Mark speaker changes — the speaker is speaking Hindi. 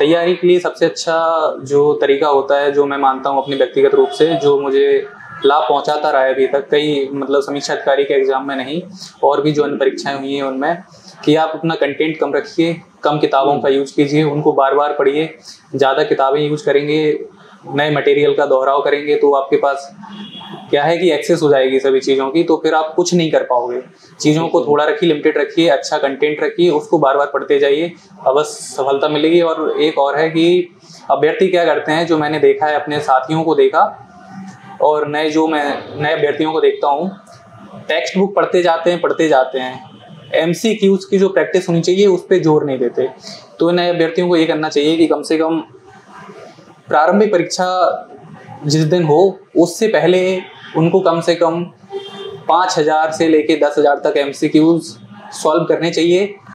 Speaker 1: तैयारी के लिए सबसे अच्छा जो तरीका होता है, जो मैं मानता हूँ अपने व्यक्तिगत रूप से, जो मुझे लाभ पहुँचाता रहा है अभी तक, कई मतलब समीक्षा अधिकारी के एग्ज़ाम में नहीं, और भी जो अन्य परीक्षाएँ हुई हैं उनमें कि आप अपना कंटेंट कम रखिए, कम किताबों का यूज़ कीजिए, उनको बार बार पढ़िए, ज़्यादा किताबें यूज़ करेंगे, नए मटेरियल का दोहराव करेंगे तो आपके पास क्या है कि एक्सेस हो जाएगी सभी चीज़ों की तो फिर आप कुछ नहीं कर पाओगे। चीज़ों को थोड़ा रखिए लिमिटेड रखिए अच्छा कंटेंट रखिए, उसको बार बार पढ़ते जाइए, अवश्य सफलता मिलेगी। और एक और है कि अभ्यर्थी क्या करते हैं, जो मैंने देखा है, अपने साथियों को देखा, और नए जो मैं, नए अभ्यर्थियों को देखता हूँ टेक्स्ट बुक पढ़ते जाते हैं, पढ़ते जाते हैं। एम की जो प्रैक्टिस होनी चाहिए, उस पर ज़ोर नहीं देते। तो नए अभ्यर्थियों को ये करना चाहिए कि कम से कम प्रारंभिक परीक्षा जिस दिन हो, उससे पहले उनको कम से कम पाँच हज़ार से लेके दस हज़ार तक एम सी क्यूज सॉल्व करने चाहिए।